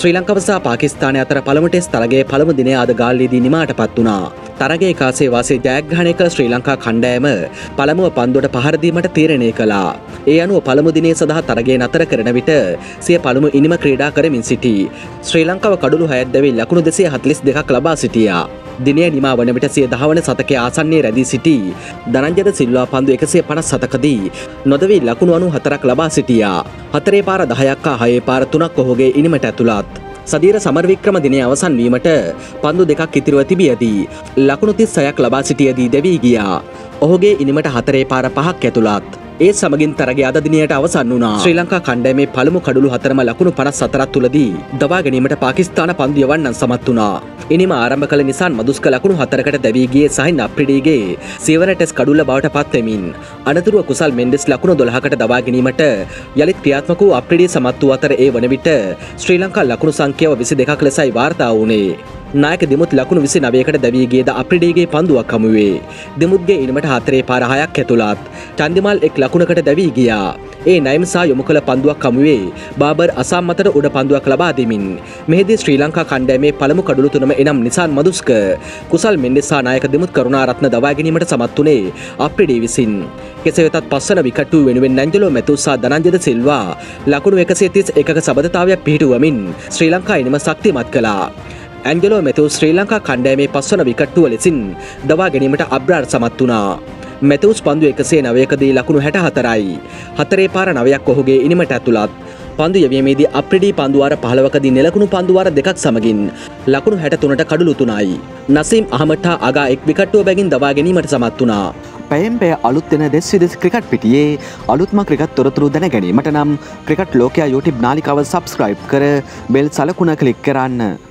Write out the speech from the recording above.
ශ්‍රී ලංකාව සහ පාකිස්තානය අතර පළමු ටෙස් තරගේ පළමු දිනය අද ගාල්ලේදී නිමාට පත් වුණා. තරගේ කාසේ වාසේ ජයග්‍රහණය කළ ශ්‍රී ලංකා කණ්ඩෑම පළමුව පන්දුවට පහරදීමට තීරණය කළා. ඒ අනුව පළමු දිනේ සඳහා තරගේ නතර කරන විට සිය පළමු ඉනිම ක්‍රීඩා කරමින් සිටි. ශ්‍රී ලංකාව කඩුළු හැද්දැවී ලකුණු දෙසේ හතලිස් දෙකක් ලබා සිටියා. දිනය නිමා වන විට සිය දහවන සතකය ආසන්නේ රැදී සිටි දනංජද සිල්වා පන්දු එකසේ පනස් සතකදී නොදවී ලකුණු අනු හතරක් ලබා සිටියා. හතරේ පාර දහයක්කා හයේ පාර තුනක් ඔහුගේ ඉනිමට ඇතුළත්. සදීර සමර්වික්‍රම දිනය අවසන් වීමට පන්දු දෙකක් ඉතිරුව තිබියදී. ලකුණු තිස් සයක් ලබා සිටියදී දෙවී ගියා. ඔහුගේ ඉනිමට හතරේ පාර පහක් ඇතුළත්. ඒ සමගින් තරගේ අදදිනයට අවසන් වුණා ශ්‍රී ලංකා කණ්ඩෑමේ පළමු කඩුළු හතරම ලකුණු පනස් සතරත් තුළදී දවා ගැනීමට පාකිස්ාන පන්දියවන්නන් සමත් වුණා. ඉනිම ආරම්භ කළ නිසාන් මදුස්ක ලකුණු හතරකට දැවීගේ සහින් අප්‍රිඩීගේ සේවර ටෙස් කඩුල්ල බවට පත්වෙමින්. අනතුරුව කුසල් මෙන්ඩෙස් ලකුණු දොළහකට දවා ගැනීමට යළිත් ක්‍රියාත්මක වූ අප්‍රිඩී සමත් වූ අතර ඒ වන විට ශ්‍රී ලංකා ලකුණු සංඛ්‍යාව විසි දෙකක් ලෙසයි වාර්තා වුණේ. නායක දෙමුත් ලකුණු විසි නවයකට දැවීගේද අප්‍රඩේගේ පන්දුවක් හමුවේ. දෙමුත්ගේ ඉනමට හතරේ පාරහයක් ඇතුළත්. චන්දිමල් එක් ලකුණකට දැවී ගියා. ඒ නයිම්සා යොමු කළ පන්දුවක් හමුවේ බාබර් අසම්මතට උඩ පන්දුවක් ලබා දෙමින්. මෙහිදී ශ්‍රී ලංකා කණ්ඩෑමේ පළමු කඩුළු තුනම එනම් නිසාන් මදුස්ක කුසල් මෙන්ඩෙසා නායක දෙමුත් කරුණාරත්න දවා ගැනීමට සමත් වනේ අප්‍රඩේ විසින්. කෙසවෙතත් පස්සන විකට්ටු වෙනුවෙන් නැංජලෝ මැතුස්සා දනංජද සිල්වා ලකුණු එකසේ තිස් එකක සබඳතාවයක් පිහිටුවමින් ශ්‍රී ලංකා එනම ශක්තිමත් කලා. ඇන්ගලෝ මෙතු ශ්‍රී ලංකා කණ්ඩෑමේ පස්වන විකට්ටුව ලෙසින් දවා ගැනීමට අබ්‍රාර් සමත් වනා. මෙතවස් පන්දු එකසේ නවයකදී ලකුණු හැට හතරයි. හතරේ පාර නවයක් ඔහුගේ ඉනිමට ඇතුළත්. පන්දු යවීමේදී අප්‍රඩී පන්දුවාර පහලවකදී නෙලකුණු පන්දුවාර දෙකක් සමගින් ලකුණු හැට තුනට කඩුළු තුනයි. නසීම් අහමටා අගා එක් විකට්ටුව බැගින් දවා ගැනීමට සමත් වනා. පැයම්පය අලුත්වෙන දෙස් විදෙස් ක්‍රිකට් පිටියේ අලුත්ම ක්‍රිකත් තොරතුරු දැන ගැනීමට නම් ක්‍රිකට් ලෝකයා යුටිබ් නාලිකාව සබස්ක්‍රයිබ් කර බෙල් සලකුණ කලික් කරන්න.